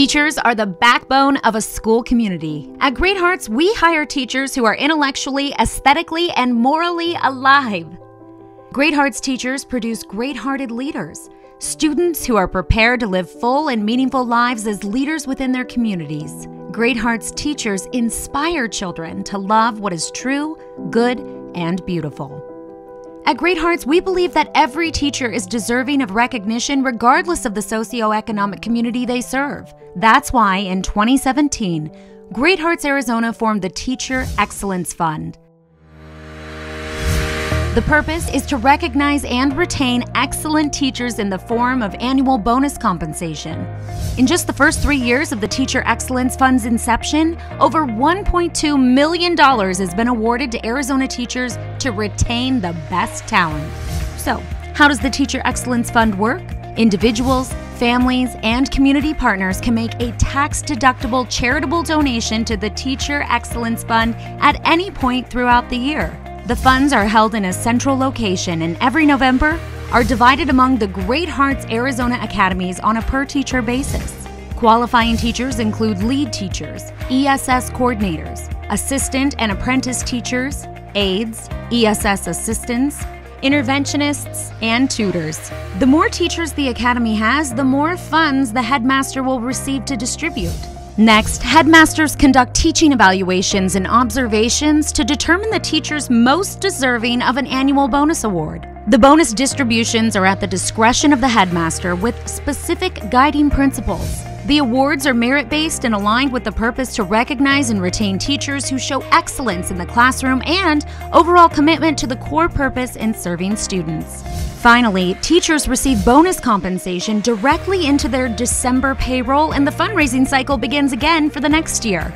Teachers are the backbone of a school community. At Great Hearts, we hire teachers who are intellectually, aesthetically, and morally alive. Great Hearts teachers produce great hearted leaders, students who are prepared to live full and meaningful lives as leaders within their communities. Great Hearts teachers inspire children to love what is true, good, and beautiful. At Great Hearts, we believe that every teacher is deserving of recognition regardless of the socioeconomic community they serve. That's why in 2017, Great Hearts Arizona formed the Teacher Excellence Fund. The purpose is to recognize and retain excellent teachers in the form of annual bonus compensation. In just the first three years of the Teacher Excellence Fund's inception, over $1.2 million has been awarded to Arizona teachers to retain the best talent. So, how does the Teacher Excellence Fund work? Individuals, families, and community partners can make a tax deductible charitable donation to the Teacher Excellence Fund at any point throughout the year. The funds are held in a central location and every November are divided among the Great Hearts Arizona Academies on a per teacher basis. Qualifying teachers include lead teachers, ESS coordinators, assistant and apprentice teachers, aides, ESS assistants, interventionists, and tutors. The more teachers the Academy has, the more funds the headmaster will receive to distribute. Next, headmasters conduct teaching evaluations and observations to determine the teachers most deserving of an annual bonus award. The bonus distributions are at the discretion of the headmaster with specific guiding principles. The awards are merit based and aligned with the purpose to recognize and retain teachers who show excellence in the classroom and overall commitment to the core purpose in serving students. Finally, teachers receive bonus compensation directly into their December payroll, and the fundraising cycle begins again for the next year.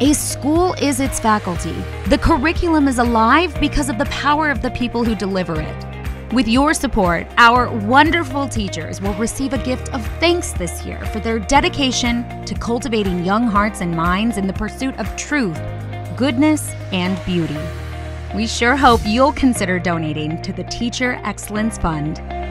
A school is its faculty. The curriculum is alive because of the power of the people who deliver it. With your support, our wonderful teachers will receive a gift of thanks this year for their dedication to cultivating young hearts and minds in the pursuit of truth, goodness, and beauty. We sure hope you'll consider donating to the Teacher Excellence Fund.